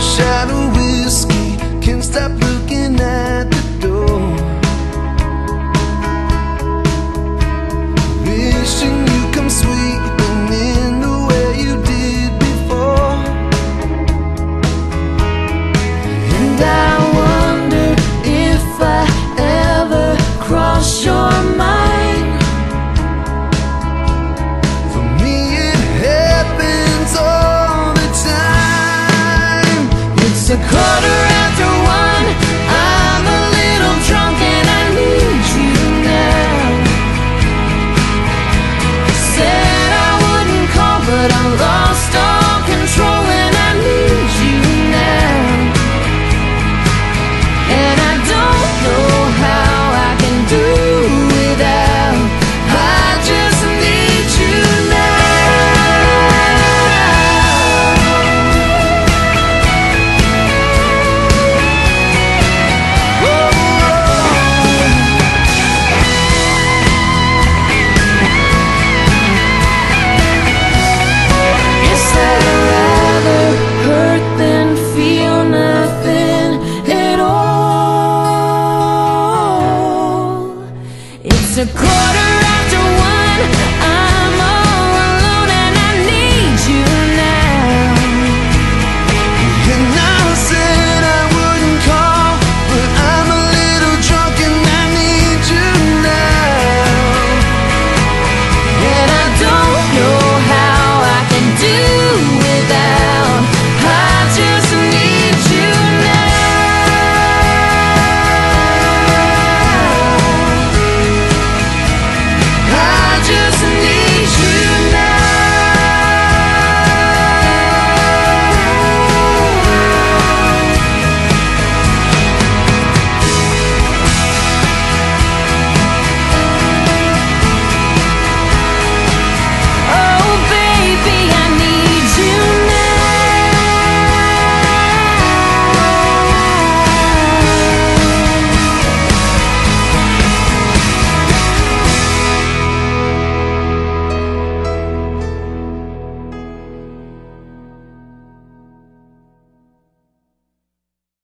Shot of whiskey. Can't stop a quarter after one. I'm a little drunk and I need you now. Said I wouldn't call, but I It's